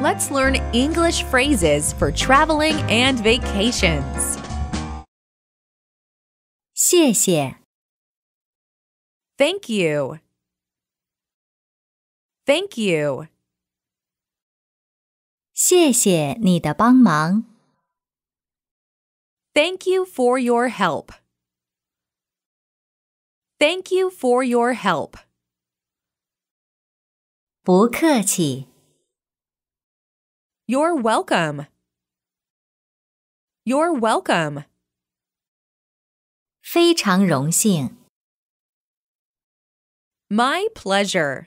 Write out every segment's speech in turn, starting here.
Let's learn English phrases for traveling and vacations. 谢谢， Thank you. Thank you. 谢谢你的帮忙， Thank you for your help. Thank you for your help. 不客气， You're welcome. You're welcome. 非常荣幸， My pleasure.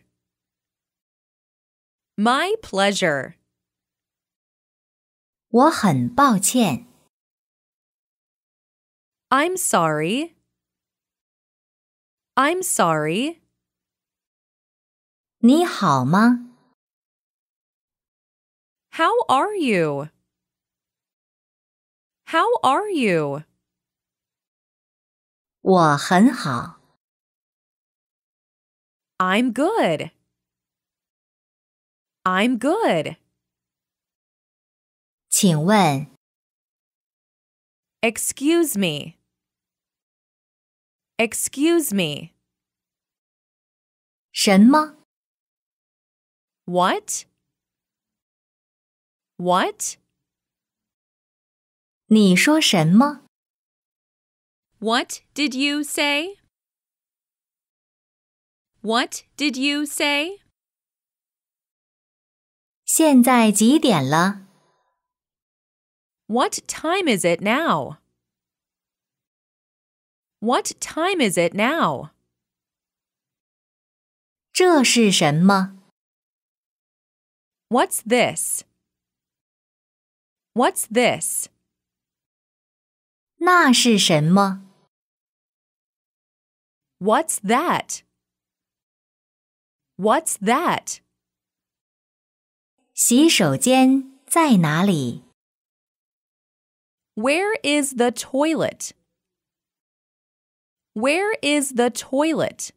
My pleasure. 我很抱歉， I'm sorry. I'm sorry. 你好吗？ How are you? How are you? 我很好， I'm good. I'm good. 请问 Excuse me. Excuse me. 什么？ What? What? 你说什么？ What did you say? What did you say? 现在几点了？ What time is it now? What time is it now? 这是什么？ What's this? What's this? 那是什么？ What's that? What's that? 洗手间在哪里？ Where is the toilet? Where is the toilet?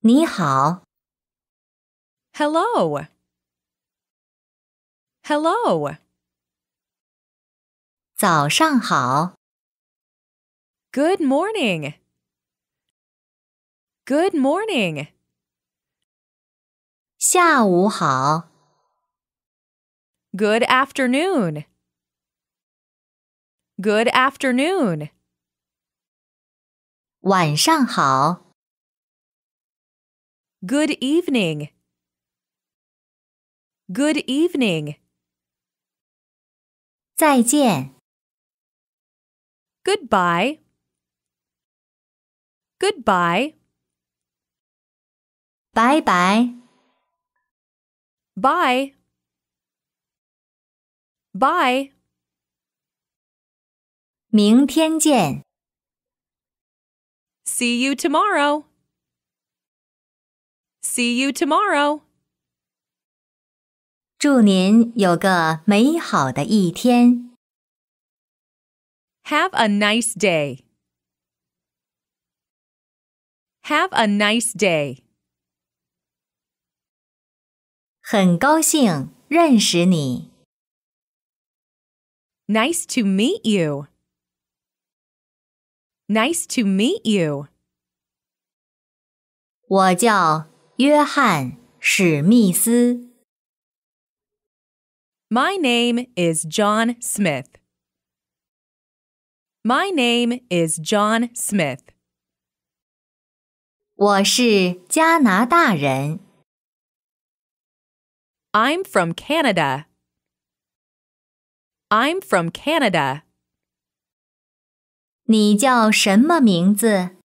你好， Hello. Hello. 早上好， Good morning. Good morning. 下午好， Good afternoon. Good afternoon. 晚上好， Good evening. Good evening. 再见， Goodbye. Goodbye. 拜拜， Bye. Bye. 明天见。 See you tomorrow. See you tomorrow. 祝您有个美好的一天。Have a nice day. Have a nice day. 很高兴认识你，Nice to meet you. Nice to meet you. 我叫约翰·史密斯。My name is John Smith. My name is John Smith. 我是加拿大人， I'm from Canada. I'm from Canada. 你叫什么名字？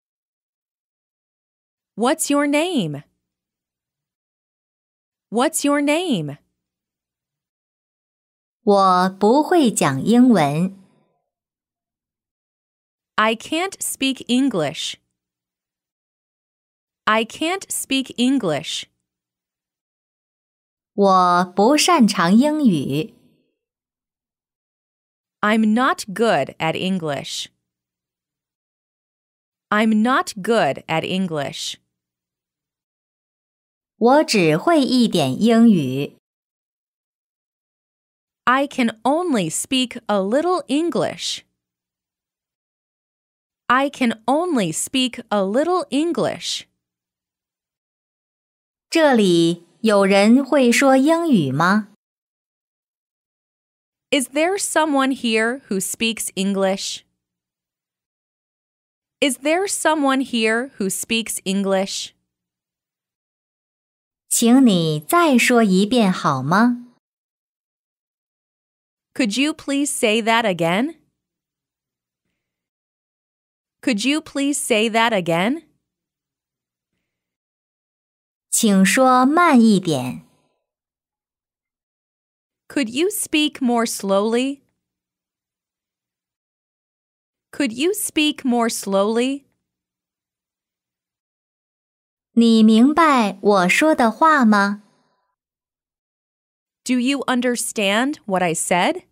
What's your name? What's your name? 我不会讲英文， I can't speak English. I can't speak English. 我不擅长英语， I'm not good at English. I'm not good at English. 我只会一点英语。 I can only speak a little English. I can only speak a little English. 这里有人会说英语吗？ Is there someone here who speaks English? Is there someone here who speaks English? 请你再说一遍好吗？ Could you please say that again? Could you please say that again? 请说慢一点。 Could you speak more slowly? Could you speak more slowly? 你明白我说的话吗？ Do you understand what I said?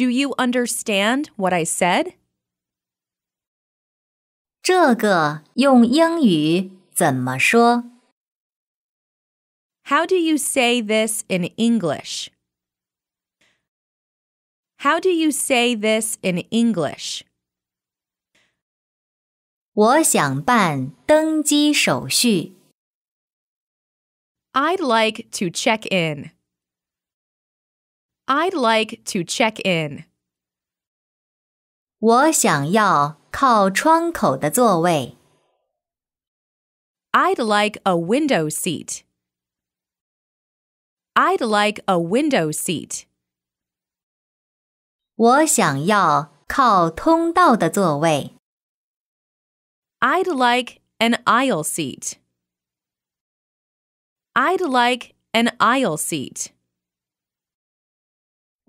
Do you understand what I said? 这个用英语怎么说？ How do you say this in English? How do you say this in English? 我想办登机手续。 I'd like to check in. I'd like to check in. 我想要靠窗口的座位。 I'd like a window seat. I'd like a window seat. 我想要靠通道的座位。 I'd like an aisle seat. I'd like an aisle seat.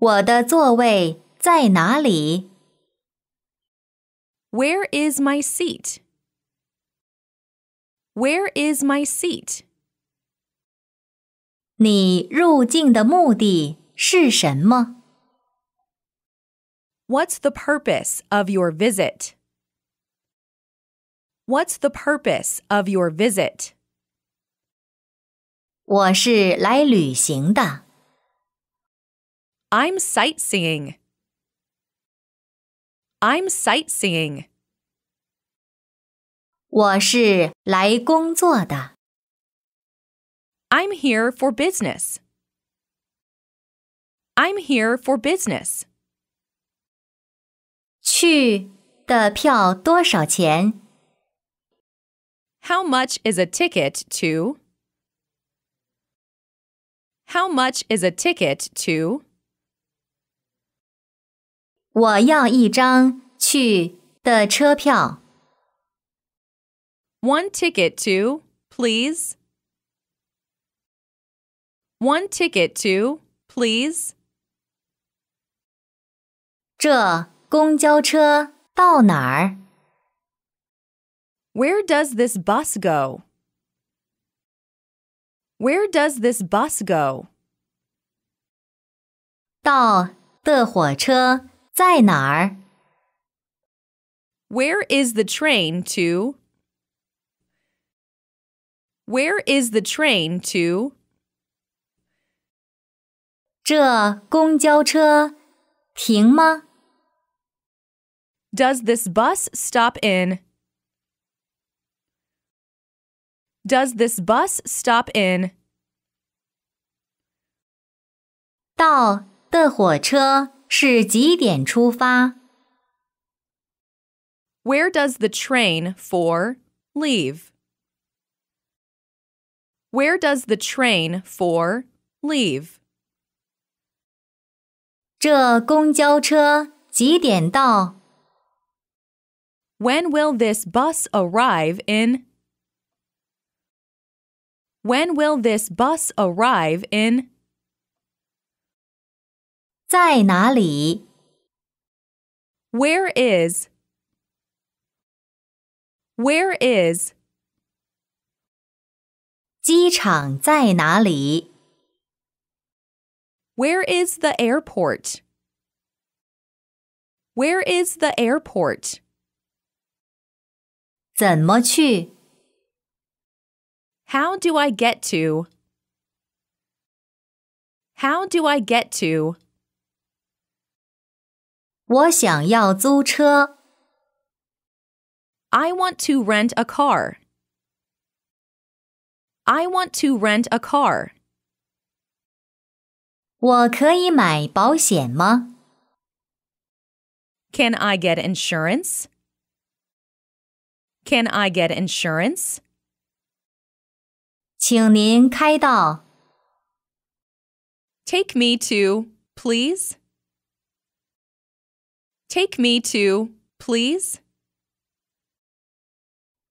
我的座位在哪里？ Where is my seat? Where is my seat? 你入境的目的是什么？ What's the purpose of your visit? What's the purpose of your visit? 我是来旅行的。 I'm sightseeing. I'm sightseeing. 我是来工作的。 I'm here for business. I'm here for business. 去的票多少钱？ How much is a ticket to? How much is a ticket to? 我要一张去的车票。 One ticket to, please. One ticket to, please. 这公交车到哪儿？ Where does this bus go? Where does this bus go? 到的火车 在哪儿？ Where is the train to? Where is the train to? 这公交车停吗？ Does this bus stop in? Does this bus stop in? 到的火车 是几点出发？ Where does the train for leave? Where does the train for leave? 这公交车几点到？ When will this bus arrive in? When will this bus arrive in? 在哪里？ Where is? Where is? 机场在哪里？ Where is the airport? Where is the airport? 怎么去？ How do I get to? How do I get to? 我想要租车。 I want to rent a car. I want to rent a car. 我可以买保险吗？ Can I get insurance? Can I get insurance? 请您开到 Take me to, please. Take me to, please.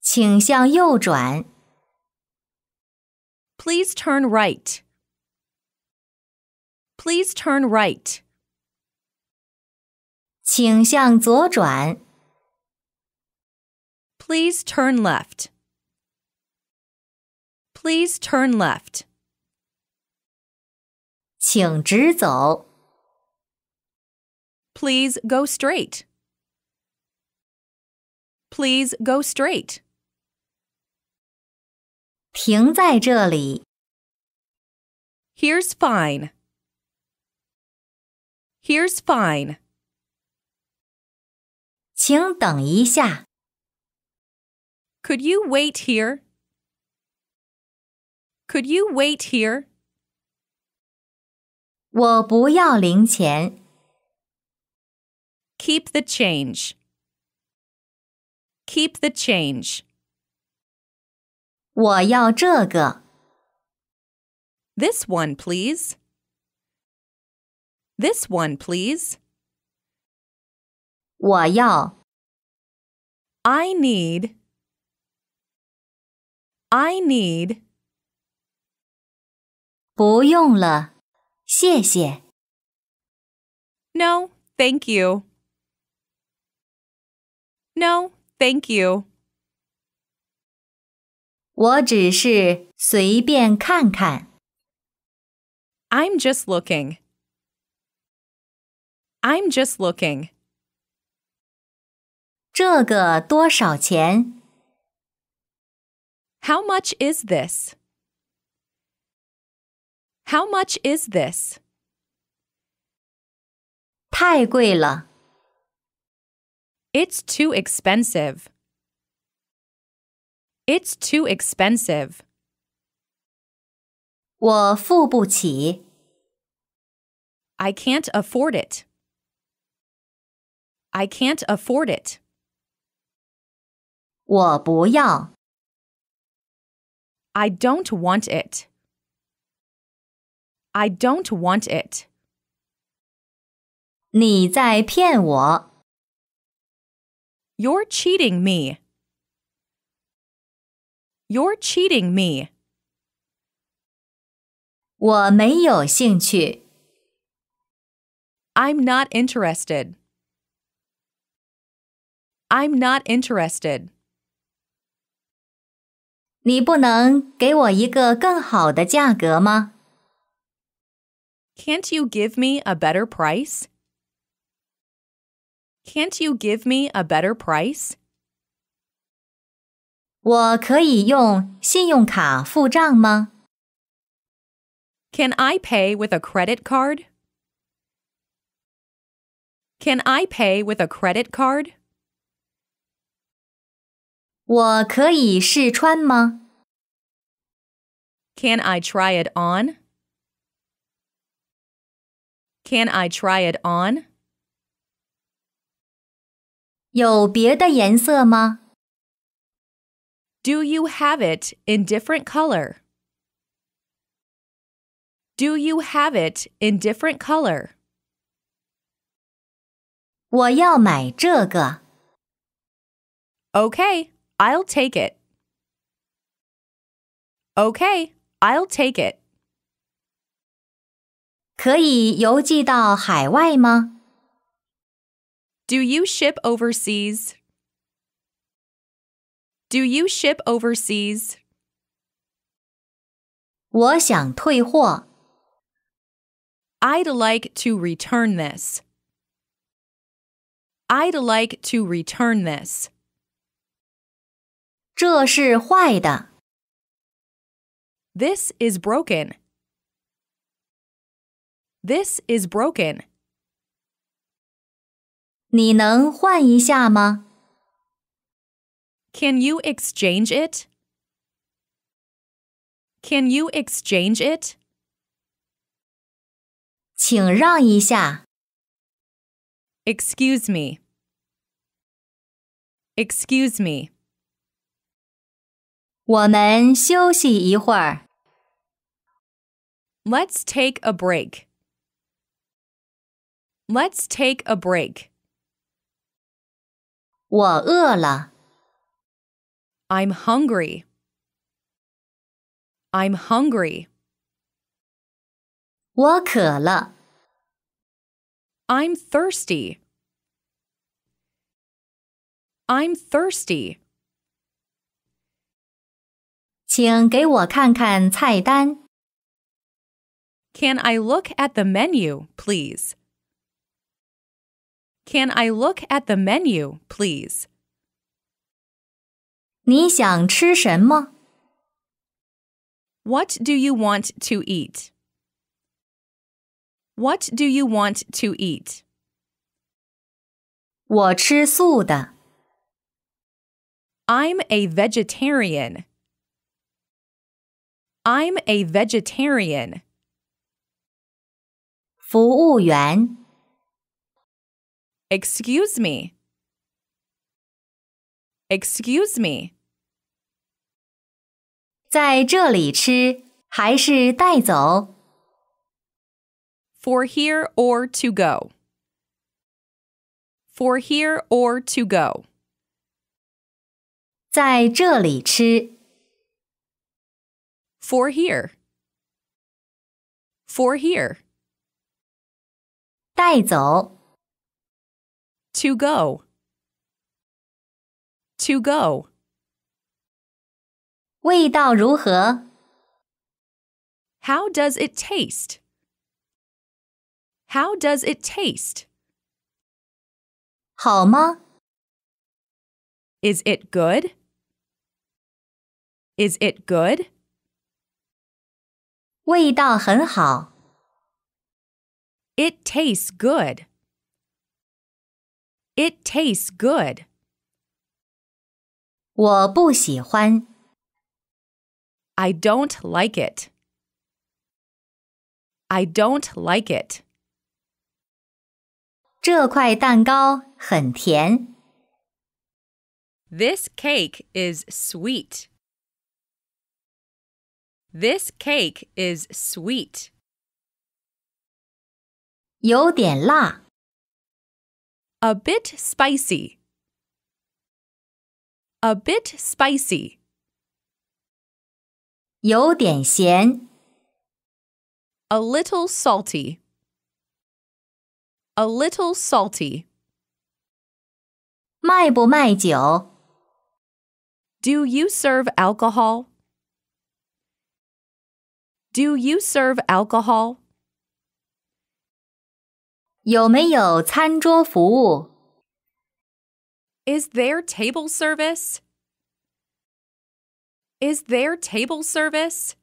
请向右转， Please turn right. Please turn right. 请向左转， Please turn left. Please turn left. 请直走， Please go straight. Please go straight. 停在这里。 Here's fine. Here's fine. 请等一下， Could you wait here? Could you wait here? 我不要零钱。 Keep the change. Keep the change. 我要这个， This one, please. This one, please. 我要 I need. I need. 不用了，谢谢。 No, thank you. No, thank you. 我只是随便看看。 I'm just looking. I'm just looking. 这个多少钱？ How much is this? How much is this? 太贵了， It's too expensive. It's too expensive. 我付不起。 I can't afford it. I can't afford it. 我不要， I don't want it. I don't want it. 你在骗我。 You're cheating me. You're cheating me. 我没有兴趣。 I'm not interested. I'm not interested. 你不能给我一个更好的价格吗？ Can't you give me a better price? Can't you give me a better price? 我可以用信用卡付账吗？ Can I pay with a credit card? Can I pay with a credit card? 我可以试穿吗？ Can I try it on? Can I try it on? 有别的颜色吗？ Do you have it in different color? Do you have it in different color? 我要买这个。 Okay, I'll take it. Okay, I'll take it. 可以邮寄到海外吗？ Do you ship overseas? Do you ship overseas? 我想退货。 I'd like to return this. I'd like to return this. 这是坏的。 This is broken. This is broken. 你能换一下吗？ Can you exchange it? Can you exchange it? 请让一下。 Excuse me. Excuse me. 我们休息一会儿。 Let's take a break. Let's take a break. 我饿了。 I'm hungry. I'm hungry. 我渴了。 I'm thirsty. I'm thirsty. 请给我看看菜单。 Can I look at the menu, please? Can I look at the menu, please? 你想吃什么？ What do you want to eat? What do you want to eat? 我吃素的。 I'm a vegetarian. I'm a vegetarian. 服务员， Excuse me. Excuse me. 在这里吃还是带走？ For here or to go. For here or to go. 在这里吃， For here. For here. 带走。 To go. To go. 味道如何？ How does it taste? How does it taste? 好吗？ Is it good? Is it good? 味道很好。 It tastes good. It tastes good. 我不喜欢。 I don't like it. I don't like it. 这块蛋糕很甜。 This cake is sweet. This cake is sweet. 有点辣。 A bit spicy. A bit spicy. 有点咸。 A little salty. A little salty. 卖不卖酒？ Do you serve alcohol? Do you serve alcohol? 有没有餐桌服务？ Is there table service? Is there table service?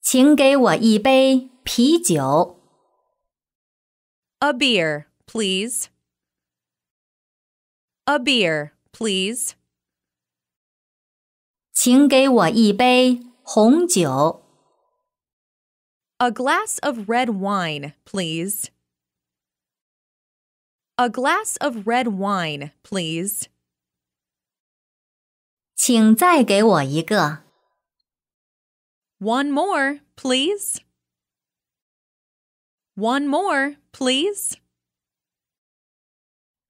请给我一杯啤酒。 A beer, please. A beer, please. 请给我一杯红酒。 A glass of red wine, please. A glass of red wine, please. 请再给我一个。 One more, please. One more, please.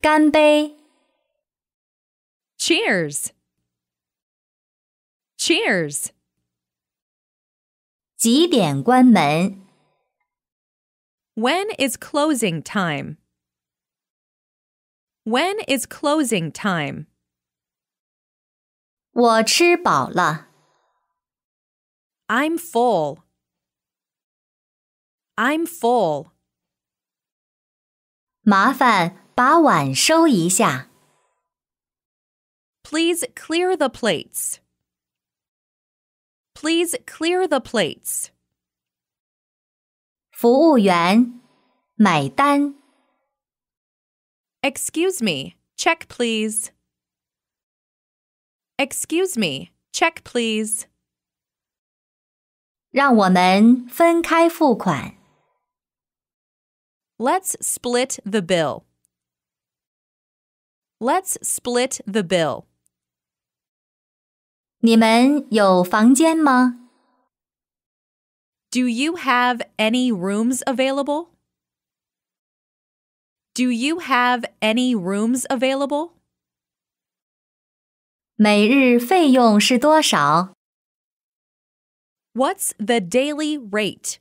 干杯！ Cheers. Cheers. 几点关门？ When is closing time? When is closing time? 我吃饱了。 I'm full. I'm full. 麻烦把碗收一下。 Please clear the plates. Please clear the plates. 服务员，买单。 Excuse me, check please. Excuse me, check please. 让我们分开付款。 Let's split the bill. Let's split the bill. 你们有房间吗？ Do you have any rooms available? Do you have any rooms available? 每日费用是多少？ What's the daily rate?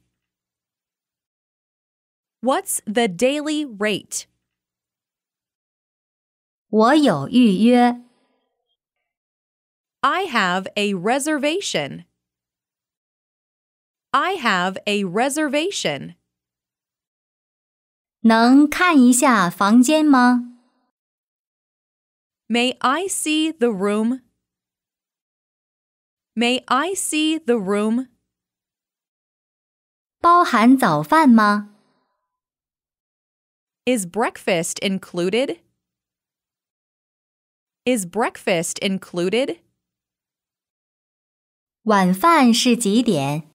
What's the daily rate? 我有预约。 I have a reservation. I have a reservation. 能看一下房间吗？ May I see the room? May I see the room? 包含早饭吗？ Is breakfast included? Is breakfast included? 晚饭是几点？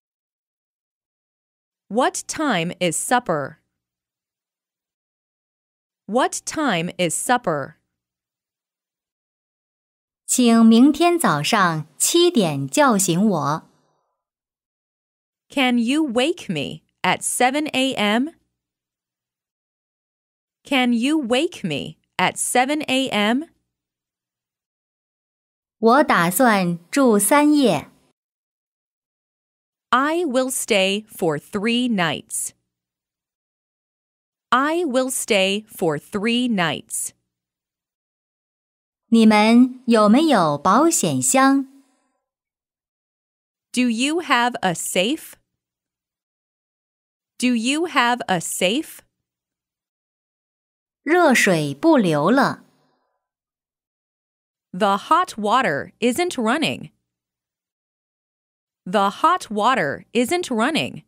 What time is supper? What time is supper? 请明天早上七点叫醒我。 Can you wake me at 7 a.m.? Can you wake me at 7 a.m.? 我打算住三夜。 I will stay for three nights. I will stay for three nights. 你们有没有保险箱？ Do you have a safe? Do you have a safe? 热水不流了。 The hot water isn't running. The hot water isn't running.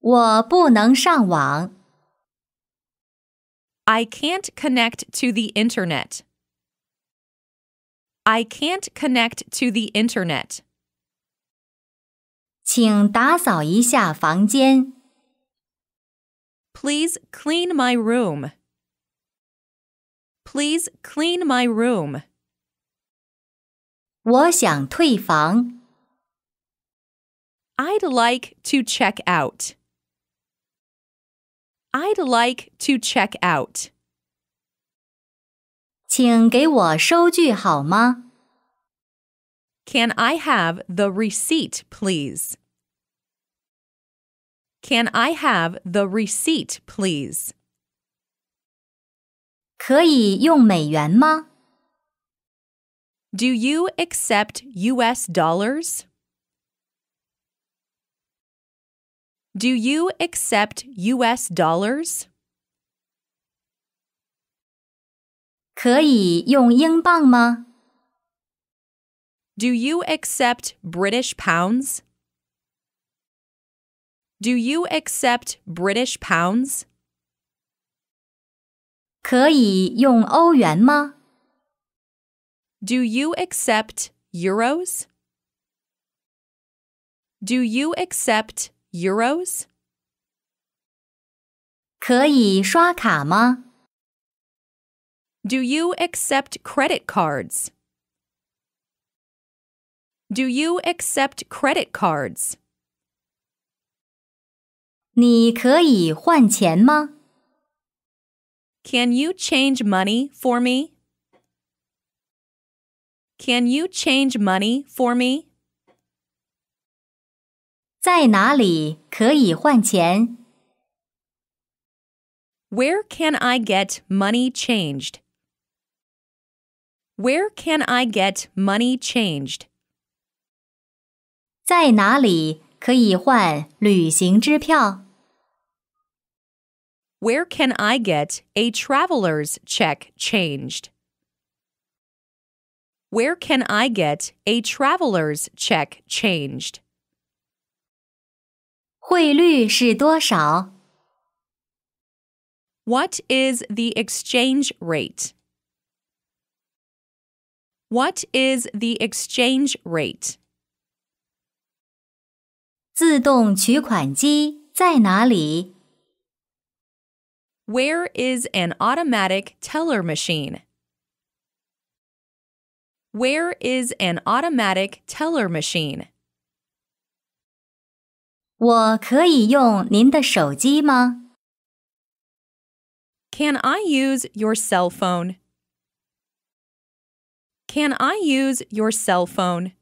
我不能上网。 I can't connect to the internet. I can't connect to the internet. 请打扫一下房间。 Please clean my room. Please clean my room. 我想退房。 I'd like to check out. I'd like to check out. 请给我收据好吗？ Can I have the receipt, please? Can I have the receipt, please? 可以用美元吗？ Do you accept US dollars? Do you accept US dollars? 可以用英镑吗？ Do you accept British pounds? Do you accept British pounds? 可以用欧元吗？ Do you accept euros? Do you accept euros? 可以刷卡吗？ Do you accept credit cards? Do you accept credit cards? 你可以换钱吗？ Can you change money for me? Can you change money for me? 在哪里可以换钱？ Where can I get money changed? Where can I get money changed? 在哪里可以换旅行支票？ Where can I get a traveler's check changed? Where can I get a traveler's check changed? 汇率是多少？ What is the exchange rate? What is the exchange rate? 自动取款机在哪里？ Where is an automatic teller machine? Where is an automatic teller machine? 我可以用您的手机吗？ Can I use your cell phone? Can I use your cell phone?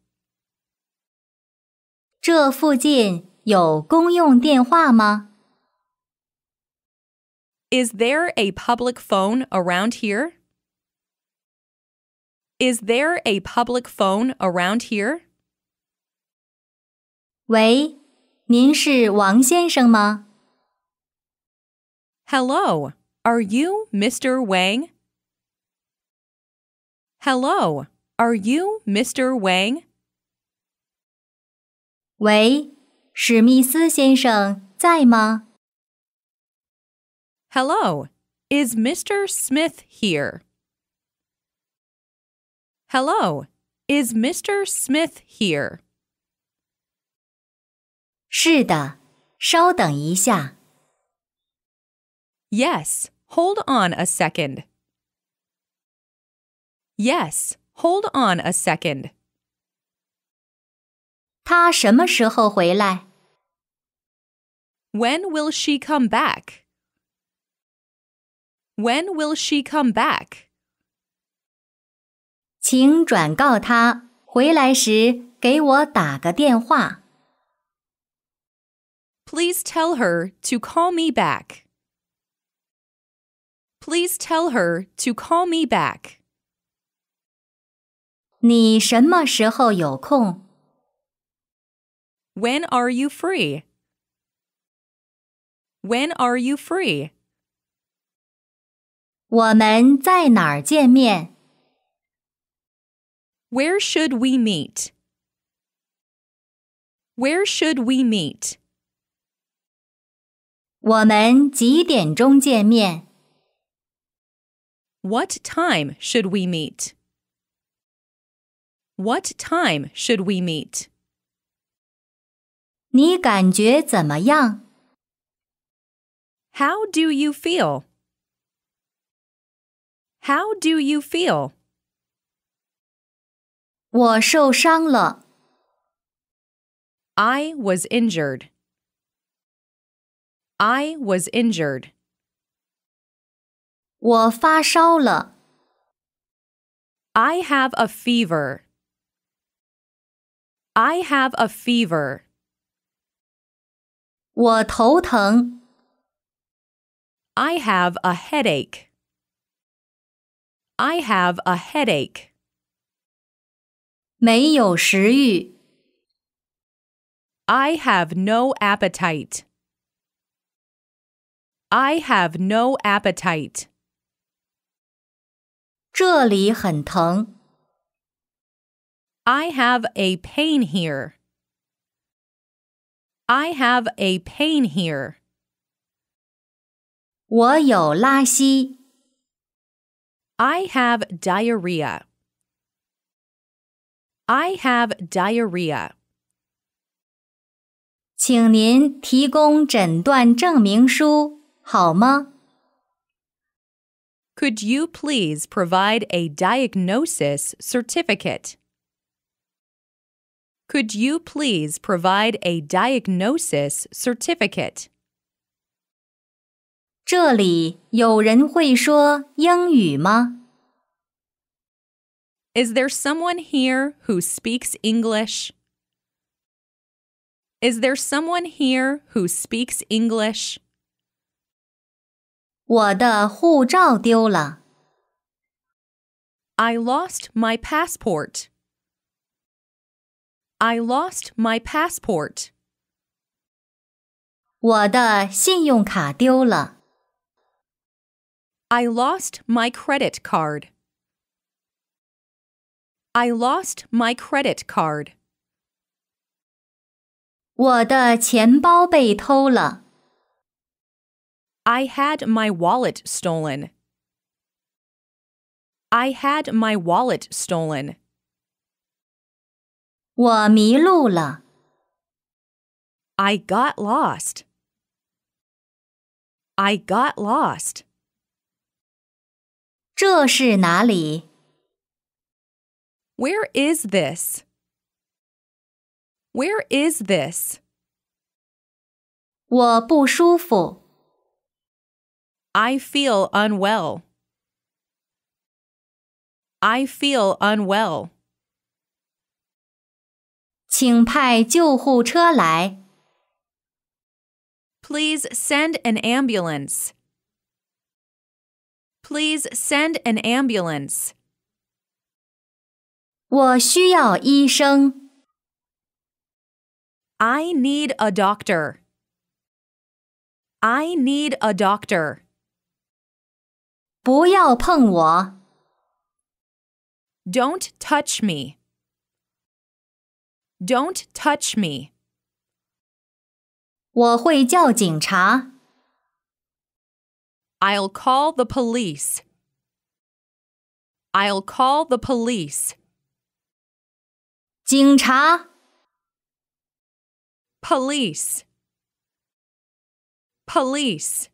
这附近有公用电话吗？ Is there a public phone around here? Is there a public phone around here? 喂， 您是王先生吗？ Hello, are you Mr. Wang? Hello, are you Mr. Wang? 喂，史密斯先生在吗？ Hello, is Mr. Smith here? Hello, is Mr. Smith here? 是的，稍等一下。 Yes, hold on a second. Yes, hold on a second. 他什么时候回来？ When will she come back? When will she come back? 请转告他，回来时给我打个电话。 Please tell her to call me back. Please tell her to call me back. 你什么时候有空？ When are you free? When are you free? 我们在哪儿见面？ Where should we meet? Where should we meet? 我们几点钟见面？ What time should we meet? What time should we meet? 你感觉怎么样？ How do you feel? How do you feel? 我受伤了， I was injured. I was injured. 我发烧了， I have a fever. I have a fever. 我头疼， I have a headache. I have a headache. 没有食欲， I have no appetite. I have no appetite. 这里很疼， I have a pain here. I have a pain here. 我有拉稀， I have diarrhea. I have diarrhea. 请您提供诊断证明书 好吗？ Could you please provide a diagnosis certificate? Could you please provide a diagnosis certificate? 这里有人会说英语吗？ Is there someone here who speaks English? Is there someone here who speaks English? 我的护照丢了， I lost my passport. I lost my passport. 我的信用卡丢了， I lost my credit card. I lost my credit card. 我的钱包被偷了。 I had my wallet stolen. I had my wallet stolen. 我迷路了。 I got lost. I got lost. 这是哪里？ Where is this? Where is this? 我不舒服。 I feel unwell. I feel unwell. 请派救护车来。 Please send an ambulance. Please send an ambulance. 我需要医生。 I need a doctor. I need a doctor. 不要碰我。 Don't touch me. Don't touch me. 我会叫警察。 I'll call the police. I'll call the police. 警察， Police. Police.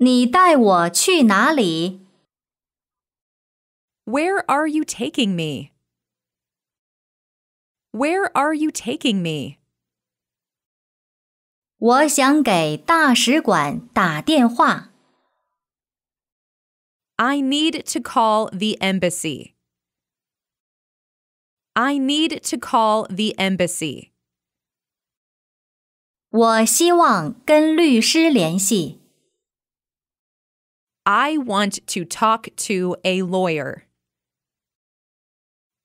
你带我去哪里？ Where are you taking me? Where are you taking me? 我想给大使馆打电话。 I need to call the embassy. I need to call the embassy. 我希望跟律师联系。 I want to talk to a lawyer.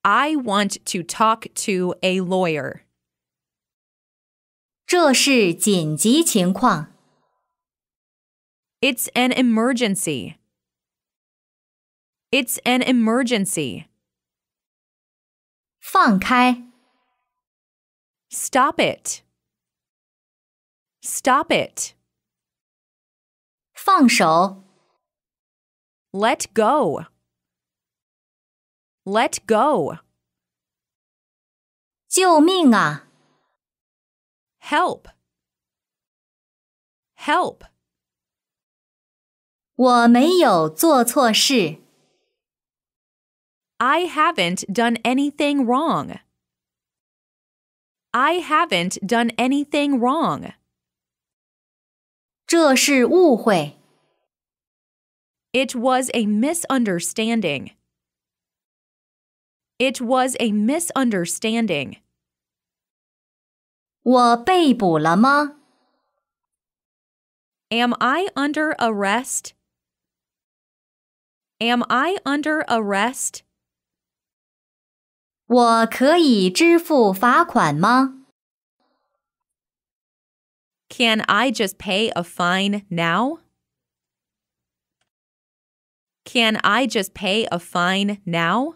I want to talk to a lawyer. 这是紧急情况。 It's an emergency. It's an emergency. 放开， Stop it. Stop it. 放手， Let go. Let go. 救命啊！ Help. Help. 我没有做错事。 I haven't done anything wrong. I haven't done anything wrong. 这是误会。 It was a misunderstanding. It was a misunderstanding. 我被捕了吗？ Am I under arrest? Am I under arrest? 我可以支付罚款吗？ Can I just pay a fine now? Can I just pay a fine now?